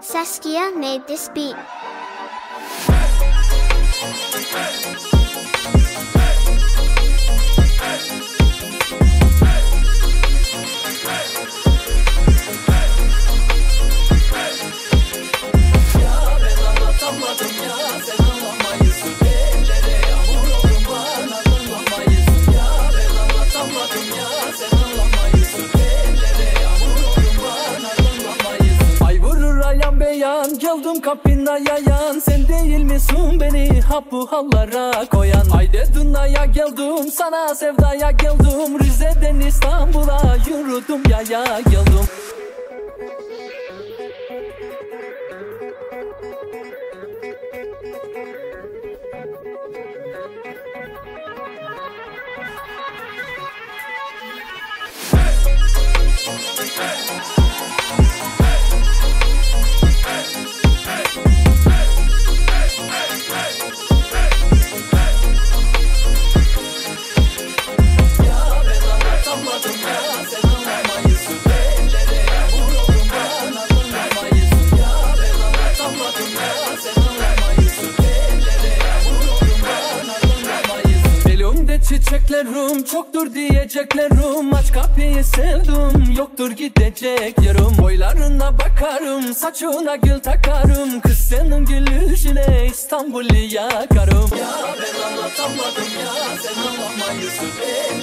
Saskia made this beat. Geldim kapına yayan. Sen değil misin beni hap bu hallara koyan? Haydi Duna'ya geldim sana sevdaya geldim. Rize'den İstanbul'a yürüdüm yaya geldim çiçeklerim çoktur diyeceklerim. Aç kapıyı sevdim yoktur gidecek yerim. Boylarına bakarım saçına gül takarım. Kız senin gülüşüne İstanbul'u yakarım. Ya ben anlatamadım ya sen anlamayısın Ellere